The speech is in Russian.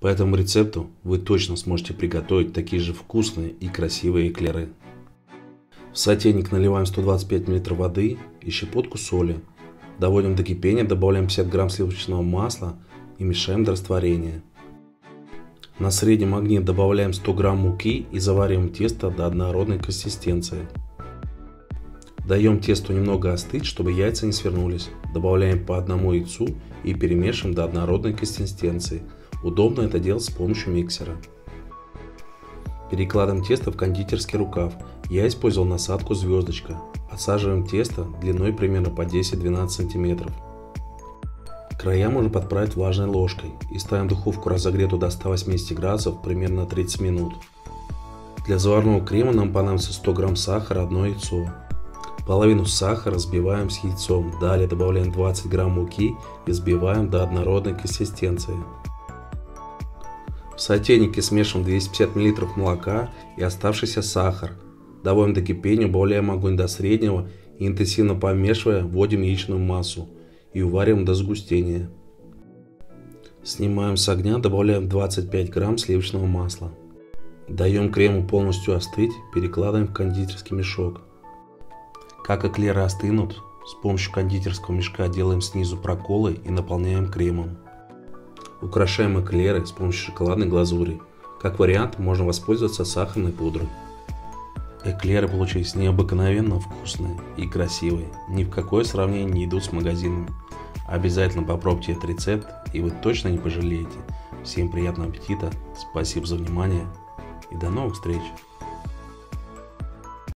По этому рецепту вы точно сможете приготовить такие же вкусные и красивые эклеры. В сотейник наливаем 125 мл воды и щепотку соли. Доводим до кипения, добавляем 50 грамм сливочного масла и мешаем до растворения. На среднем огне добавляем 100 грамм муки и завариваем тесто до однородной консистенции. Даем тесту немного остыть, чтобы яйца не свернулись. Добавляем по одному яйцу и перемешиваем до однородной консистенции. Удобно это делать с помощью миксера. Перекладываем тесто в кондитерский рукав. Я использовал насадку звездочка. Отсаживаем тесто длиной примерно по 10-12 см. Края можно подправить влажной ложкой и ставим духовку разогретую до 180 градусов примерно 30 минут. Для заварного крема нам понадобится 100 грамм сахара, одно яйцо. Половину сахара взбиваем с яйцом, далее добавляем 20 грамм муки и взбиваем до однородной консистенции. В сотейнике смешиваем 250 мл молока и оставшийся сахар. Доводим до кипения, убавляем огонь до среднего и интенсивно помешивая вводим яичную массу и увариваем до сгустения. Снимаем с огня, добавляем 25 грамм сливочного масла. Даем крему полностью остыть, перекладываем в кондитерский мешок. Как эклеры остынут, с помощью кондитерского мешка делаем снизу проколы и наполняем кремом. Украшаем эклеры с помощью шоколадной глазури. Как вариант, можно воспользоваться сахарной пудрой. Эклеры получились необыкновенно вкусные и красивые. Ни в какое сравнение не идут с магазинами. Обязательно попробуйте этот рецепт, и вы точно не пожалеете. Всем приятного аппетита, спасибо за внимание и до новых встреч!